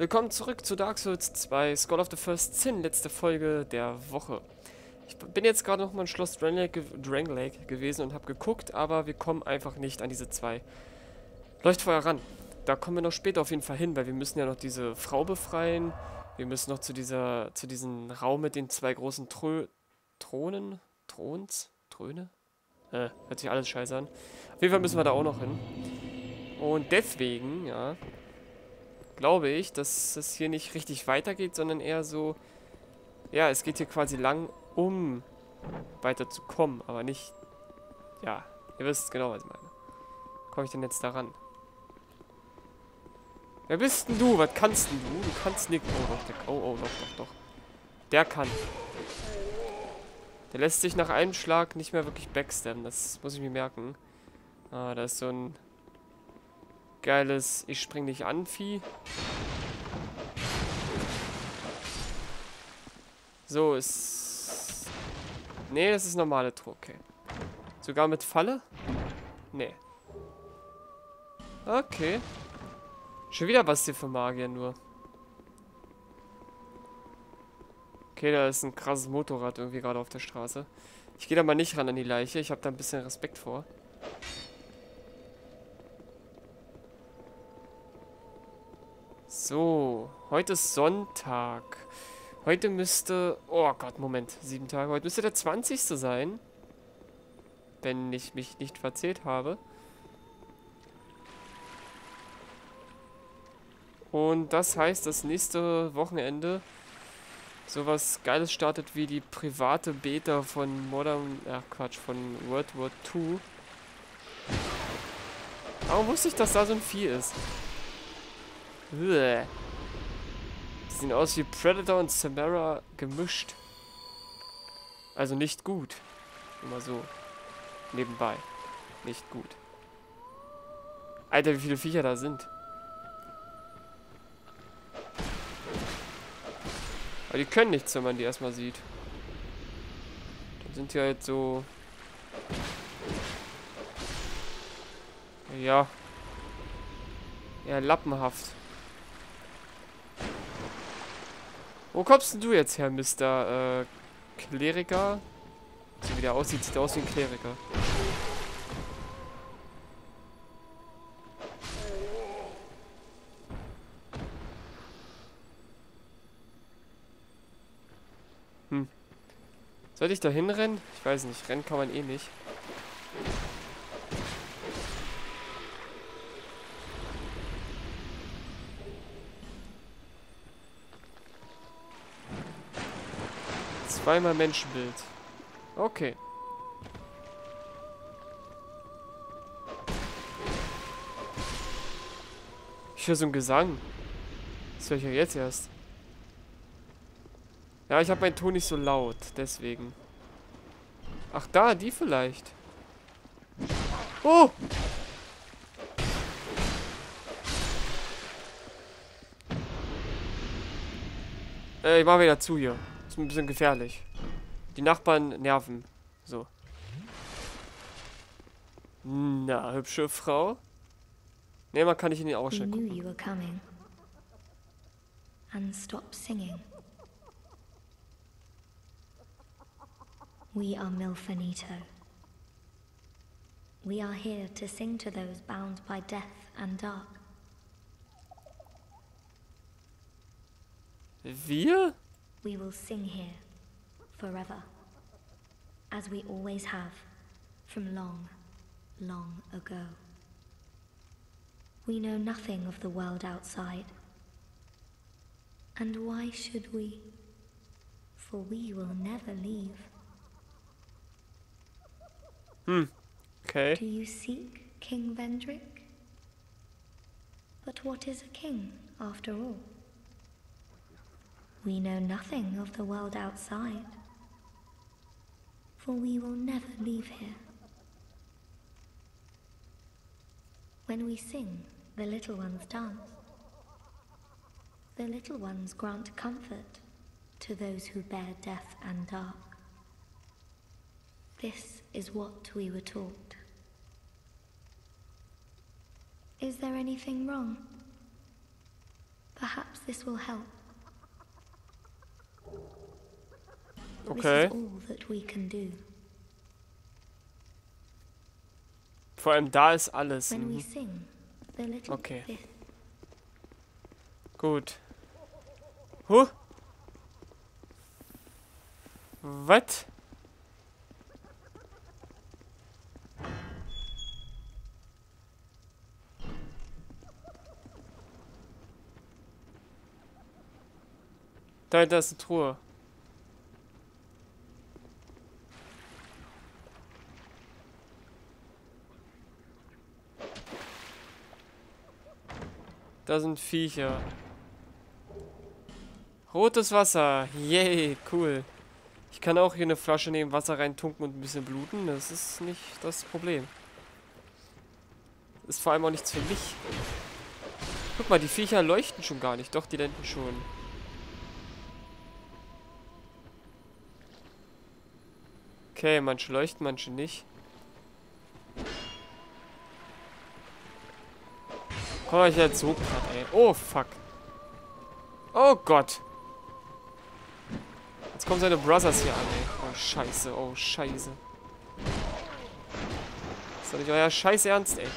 Willkommen zurück zu Dark Souls 2, Skull of the First Sin, letzte Folge der Woche. Ich bin jetzt gerade noch mal in Schloss Drangleic Lake gewesen und habe geguckt, aber wir kommen einfach nicht an diese zwei Leuchtfeuer ran. Da kommen wir noch später auf jeden Fall hin, weil wir müssen ja noch diese Frau befreien. Wir müssen noch zu dieser, zu diesem Raum mit den zwei großen Tro Thronen? Throns? Throne? Äh, hört sich alles scheiße an. Auf jeden Fall müssen wir da auch noch hin. Und deswegen, ja, glaube ich, dass es hier nicht richtig weitergeht, sondern eher so, ja, es geht hier quasi lang, um weiterzukommen, aber nicht, ja, ihr wisst genau, was ich meine. Komme ich denn jetzt daran? Wer bist denn du? Was kannst denn du? Du kannst nicht. Oh, doch, der, oh, oh, doch, doch, doch. Der kann. Der lässt sich nach einem Schlag nicht mehr wirklich backstabben. Das muss ich mir merken. Ah, da ist so ein geiles Ich spring dich an, Vieh. So, ist... Nee, das ist normale Truhe, okay. Sogar mit Falle? Nee. Okay. Schon wieder was hier für Magier nur. Okay, da ist ein krasses Motorrad irgendwie gerade auf der Straße. Ich gehe da mal nicht ran an die Leiche. Ich habe da ein bisschen Respekt vor. So, heute ist Sonntag. Heute müsste... Oh Gott, Moment. Sieben Tage. Heute müsste der 20. sein. Wenn ich mich nicht verzählt habe. Und das heißt, dass nächste Wochenende sowas Geiles startet wie die private Beta von Modern... Ach Quatsch, von World War II. Warum wusste ich, dass da so ein Vieh ist? Uäh. Die sehen aus wie Predator und Samara gemischt. Also nicht gut. Immer so. Nebenbei. Nicht gut. Alter, wie viele Viecher da sind. Aber die können nichts, wenn man die erstmal sieht. Dann sind die halt so... Ja. Eher lappenhaft. Wo kommst denn du jetzt her, Mr. Äh, Kleriker? So wie der aussieht, sieht aus wie ein Kleriker. Hm. Soll ich da hinrennen? Ich weiß nicht. Rennen kann man eh nicht. Zweimal Menschenbild. Okay. Ich höre so einen Gesang. Das höre ich ja jetzt erst. Ja, ich habe meinen Ton nicht so laut, deswegen. Ach, da, die vielleicht. Oh! Äh, ich mach wieder zu hier. Ist ein bisschen gefährlich. Die Nachbarn nerven. So. Na, hübsche Frau. Ne, man kann nicht in die Augen gucken. And stop singing. We are Milfanito. We are here to sing to those bound by death and dark. Wir? We will sing here forever, as we always have from long, long ago. We know nothing of the world outside. And why should we? For we will never leave. Hmm. Okay. Do you seek King Vendrick? But what is a king, after all? We know nothing of the world outside, for we will never leave here. When we sing, the little ones dance. The little ones grant comfort to those who bear death and dark. This is what we were taught. Is there anything wrong? Perhaps this will help. Okay. This is all that we can do. Vor allem da ist alles. Mhm. Okay. Gut. Huh? Was? Da, da ist eine Truhe. Da sind Viecher. Rotes Wasser. Yay, cool. Ich kann auch hier eine Flasche neben Wasser reintunken und ein bisschen bluten. Das ist nicht das Problem. Ist vor allem auch nichts für mich. Guck mal, die Viecher leuchten schon gar nicht. Doch, die hinten schon. Okay, manche leuchten, manche nicht. Komm ich jetzt grad, ey. Oh, fuck. Oh Gott. Jetzt kommen seine Brothers hier an, ey. Oh, scheiße, oh, scheiße. Ist doch nicht euer Scheiß Ernst, ey.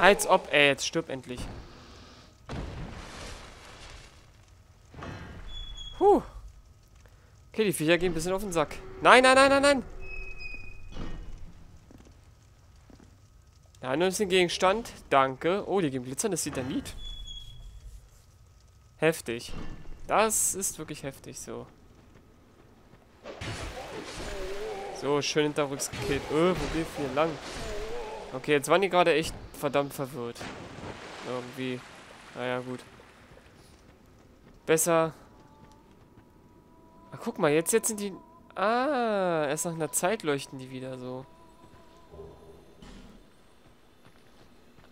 Als ob, ey, jetzt stirb endlich. Puh. Okay, die Viecher gehen ein bisschen auf den Sack. Nein, nein, nein, nein, nein. Ja, nur ist den Gegenstand. Danke. Oh, die geben glitzerndes Titanit. Heftig. Das ist wirklich heftig, so. So, schön hinterrücks gekillt. Öh, wo geht's hier lang? Okay, jetzt waren die gerade echt verdammt verwirrt. Irgendwie. Naja, gut. Besser. Ach, guck mal, jetzt, jetzt sind die... Ah, erst nach einer Zeit leuchten die wieder so.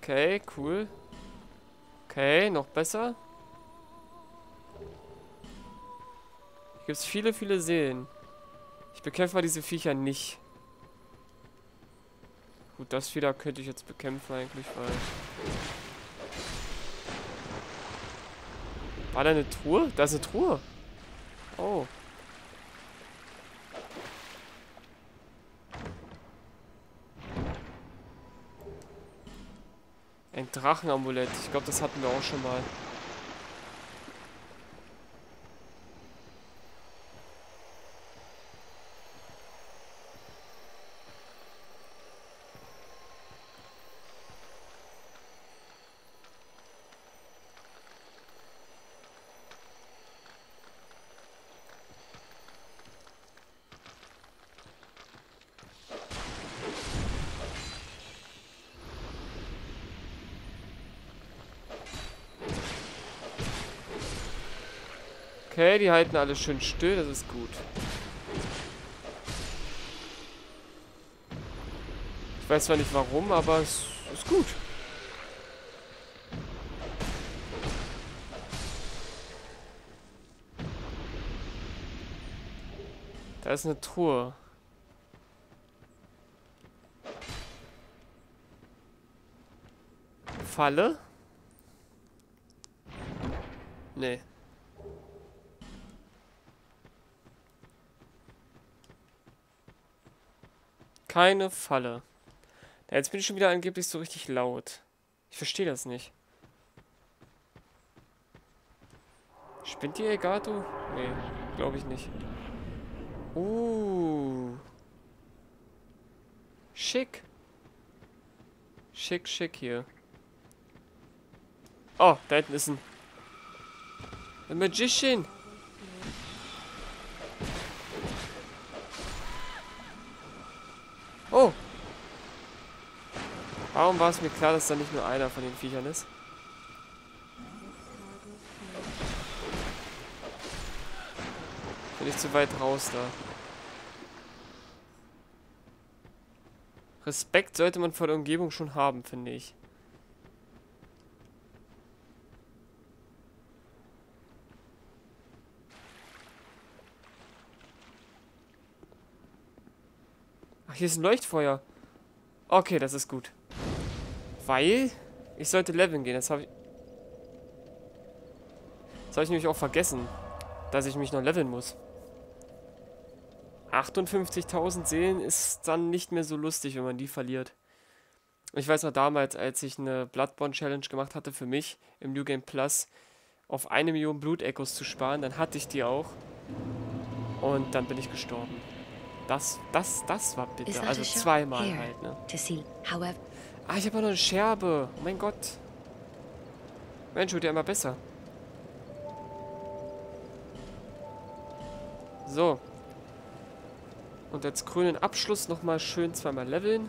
Okay, cool. Okay, noch besser. Hier gibt es viele, viele Seelen. Ich bekämpfe mal diese Viecher nicht. Gut, das wieder könnte ich jetzt bekämpfen eigentlich, weil... War da eine Truhe? Da ist eine Truhe. Oh. Ein Drachenamulett. Ich glaube, das hatten wir auch schon mal. Okay, die halten alle schön still, das ist gut. Ich weiß zwar nicht warum, aber es ist gut. Da ist eine Truhe. Falle? Nee. Keine Falle. Ja, jetzt bin ich schon wieder angeblich so richtig laut. Ich verstehe das nicht. Spinnt die Elgato? Nee, glaube ich nicht. Uh. Schick. Schick, schick hier. Oh, da hinten ist ein... Ein Magician. Warum war es mir klar, dass da nicht nur einer von den Viechern ist? Bin ich zu weit raus da. Respekt sollte man vor der Umgebung schon haben, finde ich. Ach, hier ist ein Leuchtfeuer. Okay, das ist gut. Weil ich sollte leveln gehen. Das habe ich... Das habe ich nämlich auch vergessen, dass ich mich noch leveln muss. 58.000 Seelen ist dann nicht mehr so lustig, wenn man die verliert. Ich weiß noch damals, als ich eine Bloodborne Challenge gemacht hatte für mich im New Game Plus, auf eine Million Blutechos zu sparen, dann hatte ich die auch. Und dann bin ich gestorben. Das, das, das war bitter. Also zweimal halt, ne? Ah, ich habe noch eine Scherbe. Oh mein Gott. Mensch, wird ja immer besser. So. Und als grünen Abschluss nochmal schön zweimal leveln.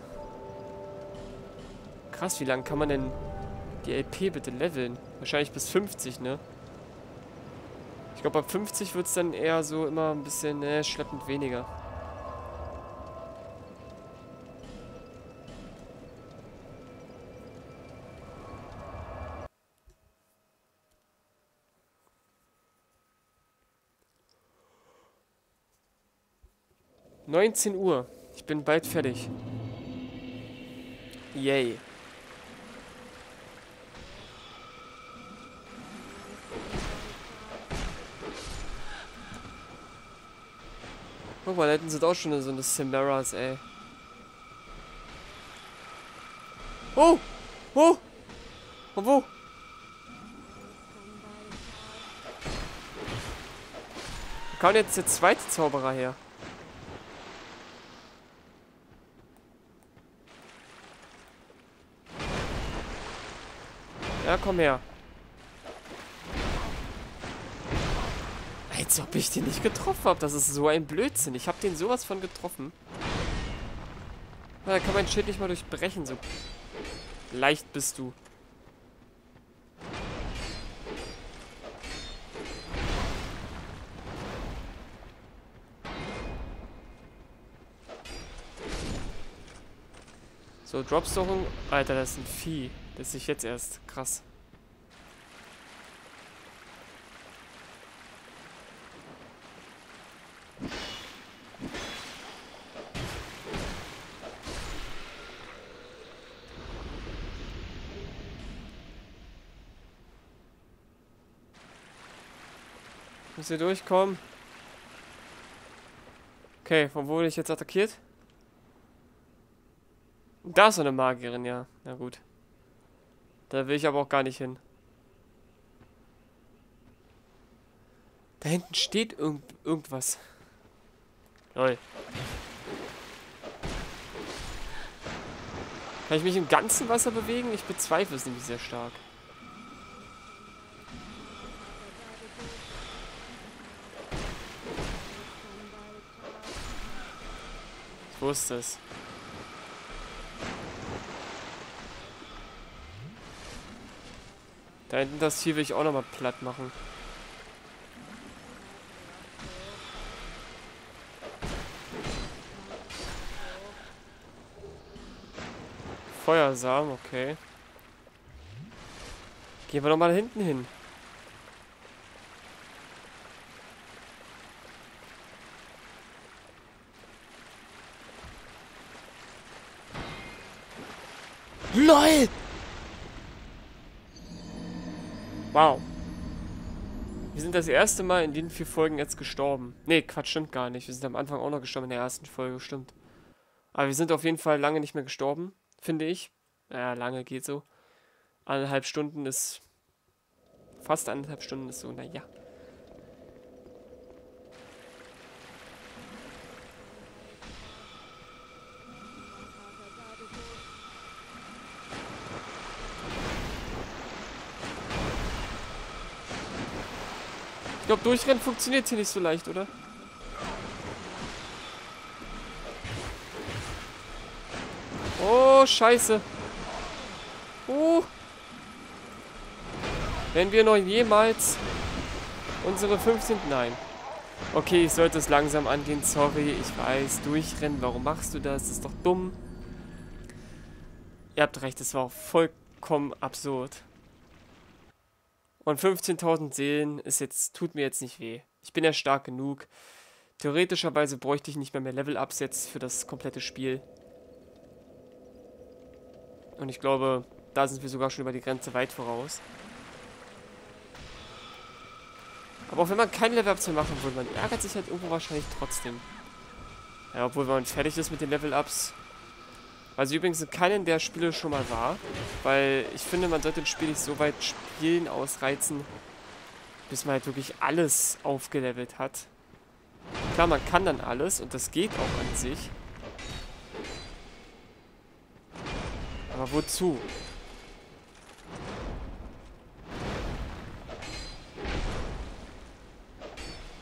Krass, wie lange kann man denn die LP bitte leveln? Wahrscheinlich bis 50, ne? Ich glaube, ab 50 wird es dann eher so immer ein bisschen äh, schleppend weniger. 19 Uhr. Ich bin bald fertig. Yay. Guck mal, da hätten sie doch schon so eine Cimeras, ey. Oh! Oh! Von wo? Wo kam jetzt der zweite Zauberer her? Ja, komm her. Als ob ich den nicht getroffen habe. Das ist so ein Blödsinn. Ich habe den sowas von getroffen. Da kann mein Schild nicht mal durchbrechen. So leicht bist du. So, Dropstochung. Alter, das ist ein Vieh. Das ist jetzt erst krass. Muss hier durchkommen. Okay, von wo wurde ich jetzt attackiert? Da ist so eine Magierin, ja. Na gut. Da will ich aber auch gar nicht hin. Da hinten steht irgend irgendwas. Lol. Kann ich mich im ganzen Wasser bewegen? Ich bezweifle es nämlich sehr stark. Ich wusste es. Da hinten das Ziel will ich auch nochmal platt machen. Feuersamen, okay. Gehen wir nochmal hinten hin. LOL! Wow. Wir sind das erste Mal in den vier Folgen jetzt gestorben. Ne, Quatsch, stimmt gar nicht. Wir sind am Anfang auch noch gestorben in der ersten Folge, stimmt. Aber wir sind auf jeden Fall lange nicht mehr gestorben, finde ich. Naja, lange geht so. Eineinhalb Stunden ist... Fast eineinhalb Stunden ist so, naja. Glaube, durchrennen funktioniert hier nicht so leicht, oder? Oh, scheiße. Uh. Wenn wir noch jemals unsere 15... Nein. Okay, ich sollte es langsam angehen. Sorry, ich weiß. Durchrennen. Warum machst du das? Das ist doch dumm. Ihr habt recht, das war vollkommen absurd. Und 15.000 Seelen ist jetzt, tut mir jetzt nicht weh. Ich bin ja stark genug. Theoretischerweise bräuchte ich nicht mehr mehr Level-Ups jetzt für das komplette Spiel. Und ich glaube, da sind wir sogar schon über die Grenze weit voraus. Aber auch wenn man kein Level-Ups mehr machen würde, man ärgert sich halt irgendwo wahrscheinlich trotzdem. Ja, obwohl wenn man fertig ist mit den Level-Ups. Weil sie übrigens in keinem der Spiele schon mal war. Weil ich finde, man sollte das Spiel nicht so weit spielen, ausreizen, bis man halt wirklich alles aufgelevelt hat. Klar, man kann dann alles und das geht auch an sich. Aber wozu?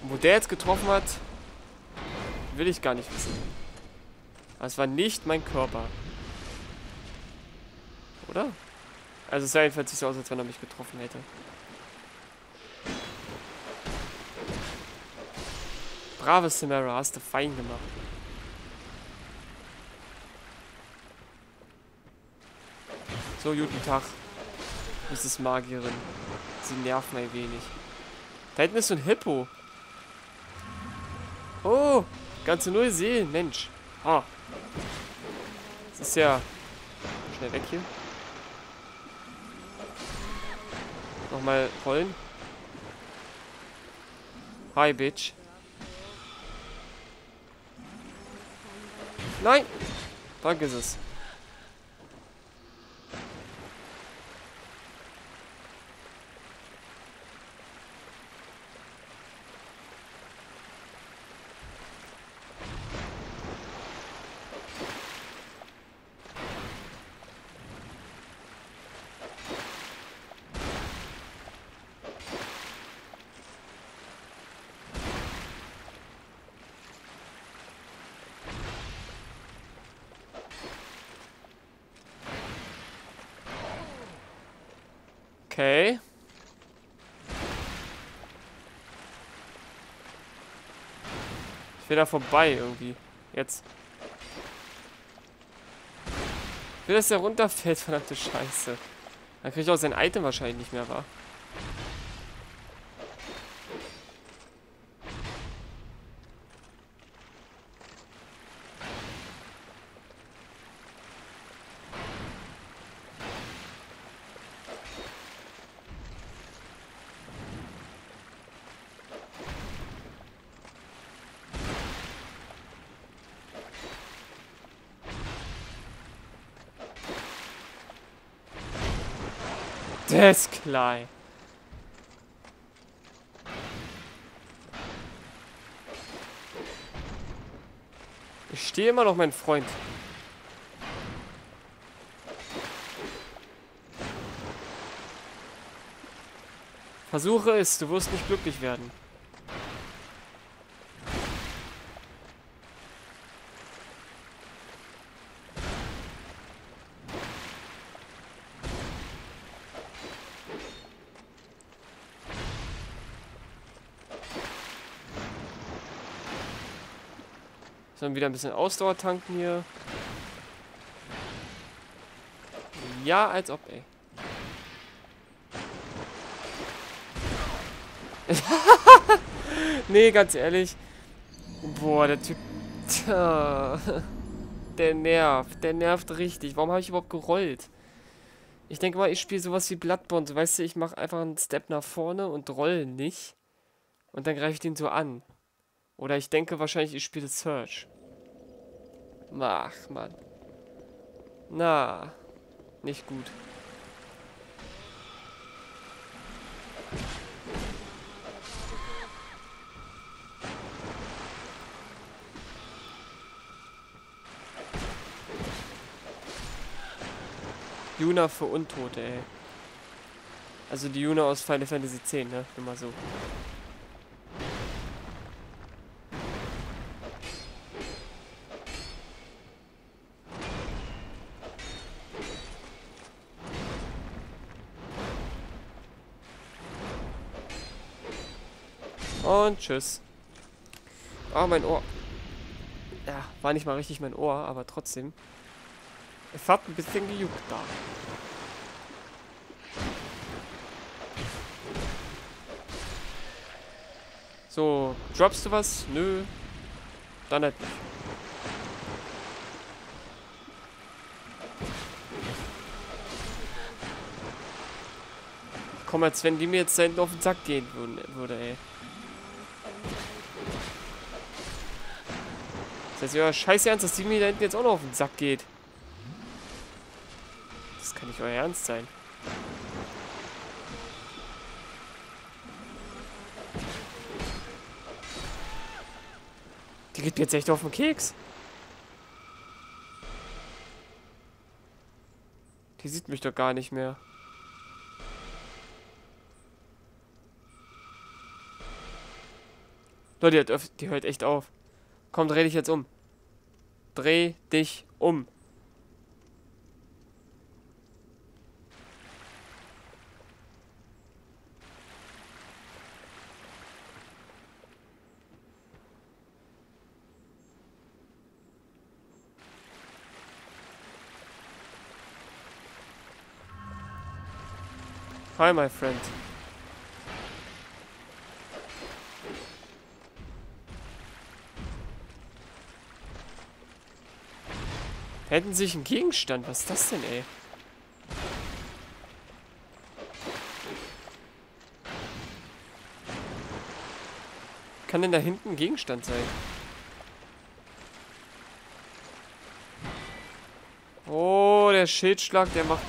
Und wo der jetzt getroffen hat, will ich gar nicht wissen. Es war nicht mein Körper. Oder? Also es sah jedenfalls nicht so aus, als wenn er mich getroffen hätte. Brave Samara, hast du fein gemacht. So, guten Tag. Mrs. Magierin. Sie nerven ein wenig. Da hinten ist so ein Hippo. Oh, ganze null Seelen, Mensch. Ah. Das ist ja... Schnell weg hier. Nochmal rollen. Hi, Bitch. Nein! Danke, ist Okay. Ich will da vorbei irgendwie. Jetzt. Ich will, dass der runterfällt, verdammte Scheiße. Dann kriege ich auch sein Item wahrscheinlich nicht mehr, wahr? Das klein. Ich stehe immer noch, mein Freund. Versuche es, du wirst nicht glücklich werden. Sollen wieder ein bisschen Ausdauer tanken hier. Ja, als ob, ey. nee, ganz ehrlich. Boah, der Typ... Der nervt. Der nervt richtig. Warum habe ich überhaupt gerollt? Ich denke mal, ich spiele sowas wie Bloodborne. Weißt du, ich mache einfach einen Step nach vorne und roll nicht. Und dann greife ich den so an. Oder ich denke wahrscheinlich, ich spiele Search. Ach, Mann. Na, nicht gut. Juna für Untote, ey. Also die Juna aus Final Fantasy X, ne? Immer so. Und tschüss. Ah, mein Ohr. Ja, war nicht mal richtig mein Ohr, aber trotzdem. Es hat ein bisschen gejuckt da. So, droppst du was? Nö. Dann halt nicht. Komm, als wenn die mir jetzt da hinten auf den Sack gehen würden, würde, ey. Das heißt, ja, scheiße ernst, dass die mir da hinten jetzt auch noch auf den Sack geht. Das kann nicht euer Ernst sein. Die geht mir jetzt echt auf den Keks. Die sieht mich doch gar nicht mehr. Leute, die hört echt auf. Komm, dreh dich jetzt um. Dreh dich um. Hi, my friend. Hätten sich einen Gegenstand. Was ist das denn, ey? Kann denn da hinten ein Gegenstand sein? Oh, der Schildschlag, der macht...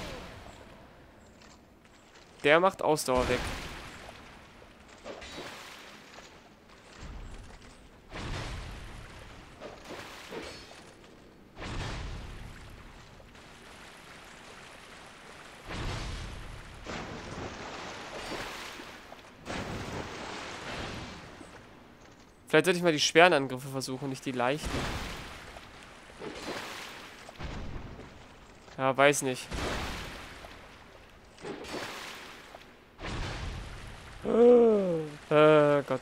Der macht Ausdauer weg. Vielleicht sollte ich mal die schweren Angriffe versuchen, nicht die leichten. Ja, weiß nicht. Äh, Gott.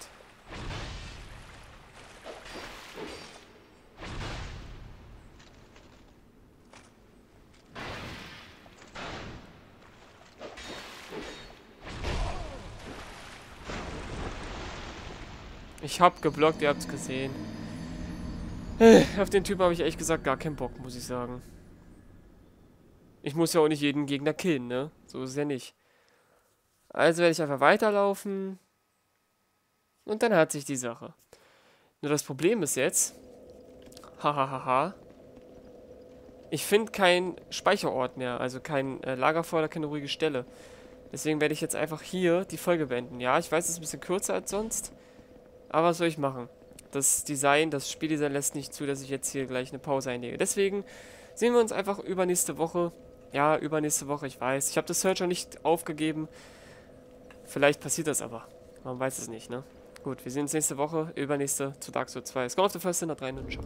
Ich hab geblockt, ihr habt's gesehen. Äh, auf den Typen habe ich ehrlich gesagt gar keinen Bock, muss ich sagen. Ich muss ja auch nicht jeden Gegner killen, ne? So ist es ja nicht. Also werde ich einfach weiterlaufen. Und dann hat sich die Sache. Nur das Problem ist jetzt... Hahaha. ich finde keinen Speicherort mehr. Also kein äh, Lagerfeuer keine ruhige Stelle. Deswegen werde ich jetzt einfach hier die Folge beenden. Ja, ich weiß, es ist ein bisschen kürzer als sonst. Aber was soll ich machen? Das Design, das Spieldesign lässt nicht zu, dass ich jetzt hier gleich eine Pause einlege. Deswegen sehen wir uns einfach übernächste Woche. Ja, übernächste Woche, ich weiß. Ich habe das Searcher nicht aufgegeben. Vielleicht passiert das aber. Man weiß es nicht, ne? Gut, wir sehen uns nächste Woche, übernächste zu Dark Souls 2. Skull of the First Sinner 3 und ciao.